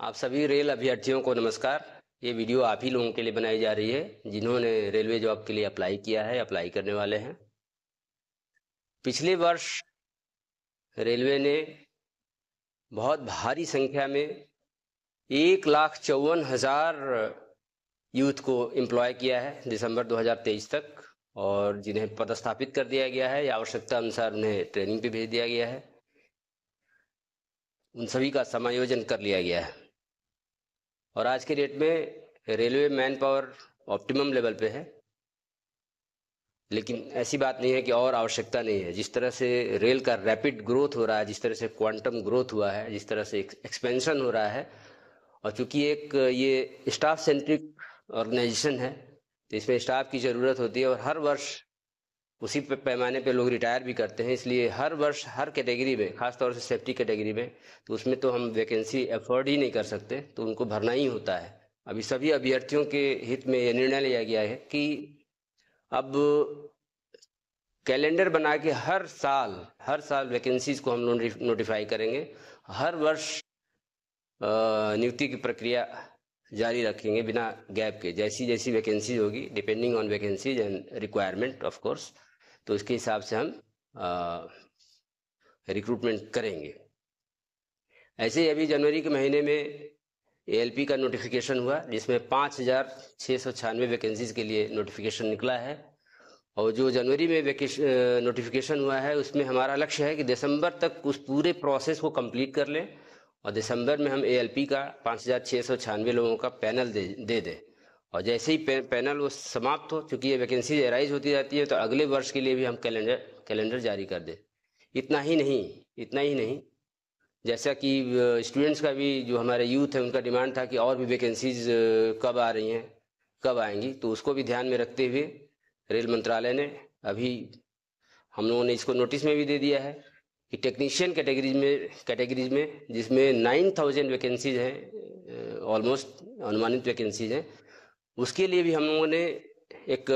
आप सभी रेल अभ्यर्थियों को नमस्कार। ये वीडियो आप ही लोगों के लिए बनाई जा रही है, जिन्होंने रेलवे जॉब के लिए अप्लाई किया है, अप्लाई करने वाले हैं। पिछले वर्ष रेलवे ने बहुत भारी संख्या में एक लाख चौवन हज़ार यूथ को एम्प्लॉय किया है, दिसंबर 2023 तक, और जिन्हें पदस्थापित कर दिया गया है, या आवश्यकता अनुसार उन्हें ट्रेनिंग पे भेज दिया गया है। उन सभी का समायोजन कर लिया गया है। और आज के डेट में railway man power optimum level पे है। लेकिन ऐसी बात नहीं है कि और आवश्यकता नहीं है। जिस तरह से रेल का रैपिड ग्रोथ हो रहा है, जिस तरह से क्वांटम ग्रोथ हुआ है, जिस तरह से एक्सपेंशन हो रहा है, और चूँकि एक ये स्टाफ सेंट्रिक ऑर्गेनाइजेशन है तो इसमें स्टाफ की ज़रूरत होती है और हर वर्ष उसी पे पैमाने पे लोग रिटायर भी करते हैं, इसलिए हर वर्ष हर कैटेगरी में खास तौर से सेफ्टी कैटेगरी में तो उसमें तो हम वैकेंसी अफोर्ड ही नहीं कर सकते तो उनको भरना ही होता है। अभी सभी अभ्यर्थियों के हित में यह निर्णय लिया गया है कि अब कैलेंडर बना के हर साल हर साल वैकेंसीज को हम नोटिफाई करेंगे। हर वर्ष नियुक्ति की प्रक्रिया जारी रखेंगे बिना गैप के। जैसी जैसी वैकेंसीज होगी depending on vacancies and requirement of course तो इसके हिसाब से हम रिक्रूटमेंट करेंगे। ऐसे ही अभी जनवरी के महीने में ए का नोटिफिकेशन हुआ, जिसमें पाँच हज़ार छः सौ छियानवे वैकेंसीज के लिए नोटिफिकेशन निकला है। और जो जनवरी में नोटिफिकेशन हुआ है, उसमें हमारा लक्ष्य है कि दिसंबर तक उस पूरे प्रोसेस को कंप्लीट कर लें और दिसंबर में हम ए का पाँच हज़ार छः सौ छियानवे लोगों का पैनल दे दे दें। और जैसे ही पैनल वो समाप्त हो, चूँकि ये वैकेंसी एराइज होती जाती है तो अगले वर्ष के लिए भी हम कैलेंडर कैलेंडर जारी कर दें। इतना ही नहीं, इतना ही नहीं। जैसा कि स्टूडेंट्स का भी जो हमारे यूथ है, उनका डिमांड था कि और भी वैकेंसीज कब आ रही हैं, कब आएँगी तो उसको भी ध्यान में रखते हुए रेल मंत्रालय ने अभी हम लोगों ने इसको नोटिस में भी दे दिया है कि टेक्नीशियन कैटेगरीज में कैटेगरीज में, जिसमें नाइन थाउज़ेंड वैकेंसीज हैं ऑलमोस्ट अनुमानित वैकेंसीज हैं उसके लिए भी हम लोगों ने एक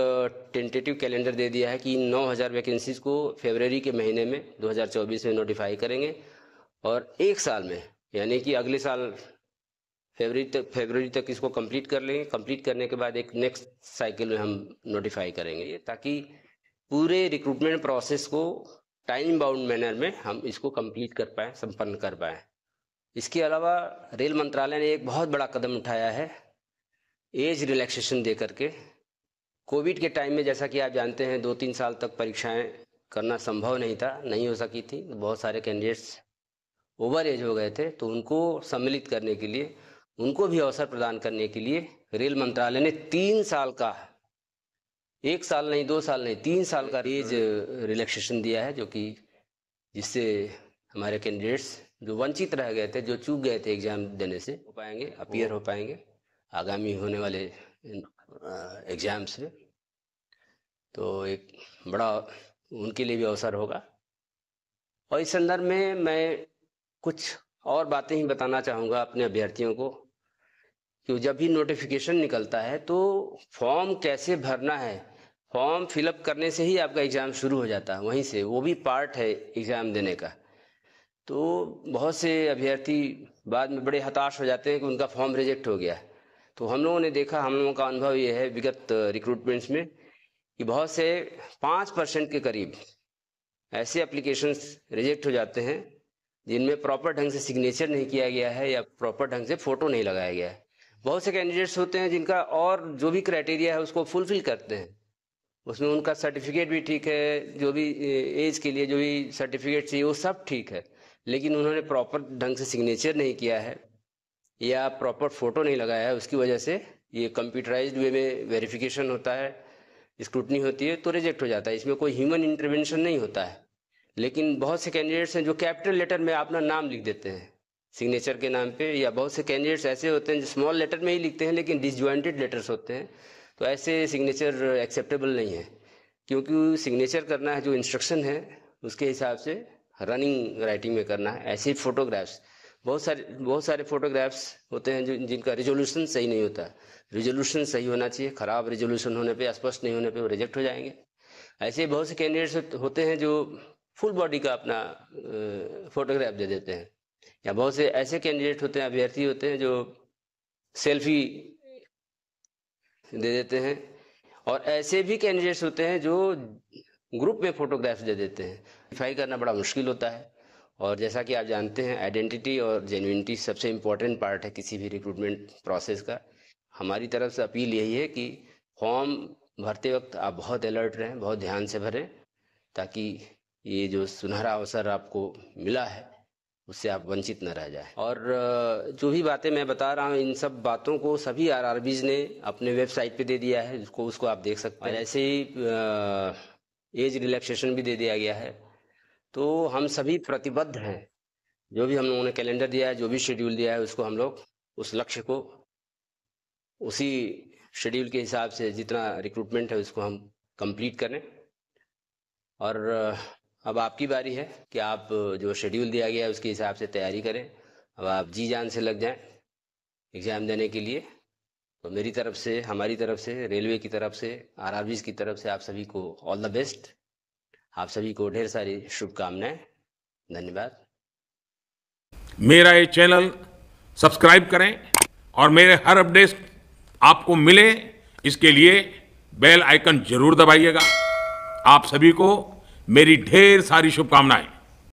टेंटेटिव कैलेंडर दे दिया है कि इन 9000 वैकेंसीज को फेबररी के महीने में 2024 में नोटिफाई करेंगे और एक साल में, यानी कि अगले साल फेबररी तक फेबररी तक इसको कंप्लीट कर लेंगे। कंप्लीट करने के बाद एक नेक्स्ट साइकिल में हम नोटिफाई करेंगे ताकि पूरे रिक्रूटमेंट प्रोसेस को टाइम बाउंड मैनर में हम इसको कंप्लीट कर पाएँ, संपन्न कर पाएँ। इसके अलावा रेल मंत्रालय ने एक बहुत बड़ा कदम उठाया है एज रिलैक्सेशन दे करके। कोविड के टाइम में जैसा कि आप जानते हैं दो तीन साल तक परीक्षाएँ करना संभव नहीं था, नहीं हो सकी थी। बहुत सारे कैंडिडेट्स ओवर एज हो गए थे तो उनको सम्मिलित करने के लिए, उनको भी अवसर प्रदान करने के लिए रेल मंत्रालय ने तीन साल का, एक साल नहीं, दो साल नहीं, तीन साल का एज रिलैक्सेशन दिया है, जो कि जिससे हमारे कैंडिडेट्स जो वंचित रह गए थे, जो चूक गए थे एग्ज़ाम देने से, हो पाएँगे अपियर हो पाएँगे। आगामी होने वाले एग्ज़ाम्स में तो एक बड़ा उनके लिए भी अवसर होगा। और इस संदर्भ में मैं कुछ और बातें ही बताना चाहूँगा अपने अभ्यर्थियों को, कि जब भी नोटिफिकेशन निकलता है तो फॉर्म कैसे भरना है? फॉर्म फिलअप करने से ही आपका एग्ज़ाम शुरू हो जाता है, वहीं से। वो भी पार्ट है एग्ज़ाम देने का। तो बहुत से अभ्यर्थी बाद में बड़े हताश हो जाते हैं कि उनका फॉर्म रिजेक्ट हो गया। है तो हम लोगों ने देखा, हम लोगों का अनुभव ये है विगत रिक्रूटमेंट्स में कि बहुत से पाँच परसेंट के करीब ऐसे एप्लीकेशंस रिजेक्ट हो जाते हैं, जिनमें प्रॉपर ढंग से सिग्नेचर नहीं किया गया है या प्रॉपर ढंग से फ़ोटो नहीं लगाया गया है। बहुत से कैंडिडेट्स होते हैं जिनका और जो भी क्राइटेरिया है उसको फुलफिल करते हैं। उसमें उनका सर्टिफिकेट भी ठीक है, जो भी एज के लिए जो भी सर्टिफिकेट चाहिए, वो सब ठीक है। लेकिन उन्होंने प्रॉपर ढंग से सिग्नेचर नहीं किया है। या प्रॉपर फ़ोटो नहीं लगाया है, उसकी वजह से ये कंप्यूटराइज्ड वे में वेरिफिकेशन होता है स्क्रूटनी होती है तो रिजेक्ट हो जाता है। इसमें कोई ह्यूमन इंटरवेंशन नहीं होता है। लेकिन बहुत से कैंडिडेट्स हैं जो कैपिटल लेटर में अपना नाम लिख देते हैं। सिग्नेचर के नाम पे, या बहुत से कैंडिडेट्स ऐसे होते हैं जो स्मॉल लेटर में ही लिखते हैं, लेकिन डिसज्वाइंटेड लेटर्स होते हैं। तो ऐसे सिग्नेचर एक्सेप्टेबल नहीं है। क्योंकि सिग्नेचर करना है, जो इंस्ट्रक्शन है, उसके हिसाब से रनिंग राइटिंग में करना है। ऐसे फोटोग्राफ्स बहुत सारे बहुत सारे फोटोग्राफ्स होते हैं जो, जिनका रिजोल्यूशन सही नहीं होता। रिजोल्यूशन सही होना चाहिए, खराब रिजोल्यूशन होने पे स्पष्ट नहीं होने पे वो रिजेक्ट हो जाएँगे। ऐसे बहुत से कैंडिडेट्स होते हैं जो फुल बॉडी का अपना फोटोग्राफ दे देते हैं। या बहुत से ऐसे कैंडिडेट होते हैं, अभ्यर्थी होते हैं जो सेल्फी दे देते हैं। और ऐसे भी कैंडिडेट्स होते हैं जो ग्रुप में फोटोग्राफ्स दे देते हैं। वेरीफाई करना बड़ा मुश्किल होता है। और जैसा कि आप जानते हैं आइडेंटिटी और जेन्यूनिटी सबसे इम्पोर्टेंट पार्ट है किसी भी रिक्रूटमेंट प्रोसेस का। हमारी तरफ़ से अपील यही है कि फॉर्म भरते वक्त आप बहुत अलर्ट रहें, बहुत ध्यान से भरें, ताकि ये जो सुनहरा अवसर आपको मिला है, उससे आप वंचित न रह जाए। और जो भी बातें मैं बता रहा हूँ, इन सब बातों को सभी आर ने अपने वेबसाइट पे दे दिया है उसको उसको आप देख सकते हैं। ऐसे ही एज रिलैक्सेशन भी दे दिया गया है। तो हम सभी प्रतिबद्ध हैं। जो भी हम लोगों ने कैलेंडर दिया है, जो भी शेड्यूल दिया है, उसको हम लोग उस लक्ष्य को उसी शेड्यूल के हिसाब से जितना रिक्रूटमेंट है, उसको हम कंप्लीट करें। और अब आपकी बारी है कि आप जो शेड्यूल दिया गया है, उसके हिसाब से तैयारी करें। अब आप जी जान से लग जाएँ एग्ज़ाम देने के लिए। तो मेरी तरफ़ से, हमारी तरफ़ से, रेलवे की तरफ़ से आरआरबी की तरफ़ से आप सभी को ऑल द बेस्ट। आप सभी को ढेर सारी शुभकामनाएँ, धन्यवाद। मेरा ये चैनल सब्सक्राइब करें और मेरे हर अपडेट आपको मिले, इसके लिए बेल आइकन ज़रूर दबाइएगा। आप सभी को मेरी ढेर सारी शुभकामनाएँ।